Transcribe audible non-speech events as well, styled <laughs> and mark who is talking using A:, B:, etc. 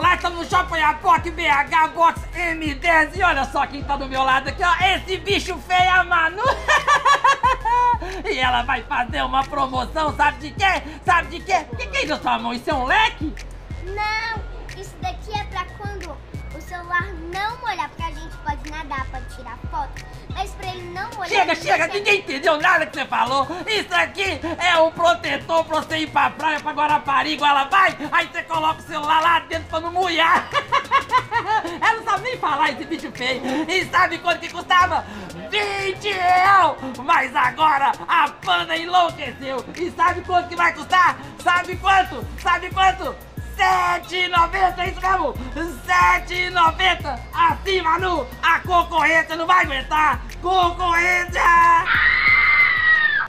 A: Olá, estamos no Shopping Apoc BH Box M10 e olha só quem tá do meu lado aqui, ó, esse bicho feio, a Manu. <laughs> e ela vai fazer uma promoção, sabe de quê? Sabe de quê? O que, que é isso na sua mão? Isso é um leque?
B: Não, isso daqui é pra quando o celular não molhar, pode tirar foto, mas pra ele não molhar...
A: Chega,
B: você
A: chega,
B: tem-
A: ninguém entendeu nada que você falou. Isso aqui é um protetor pra você ir pra praia, pra Guarapari, ela vai, aí você coloca o celular lá dentro pra não molhar. <laughs> Ela não sabe nem falar esse bicho feio. E sabe quanto que custava? 20 real! Mas agora a panda enlouqueceu. E sabe quanto que vai custar? Sabe quanto? Sabe quanto? 7,90, é isso mesmo? 7,90! Assim, Manu, concorrência não vai aguentar! Concorrência!